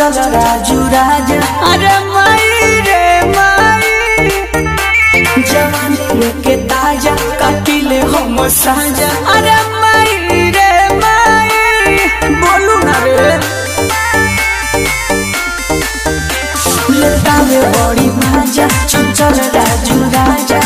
चंचल राजू राजा। अरे माई रे माई। जवानी के ताज़ा कटिले हम साजा। अरे माई रे माई। बोलू ना रे। लेता में बड़ी भाजा चंचल राजू राजा।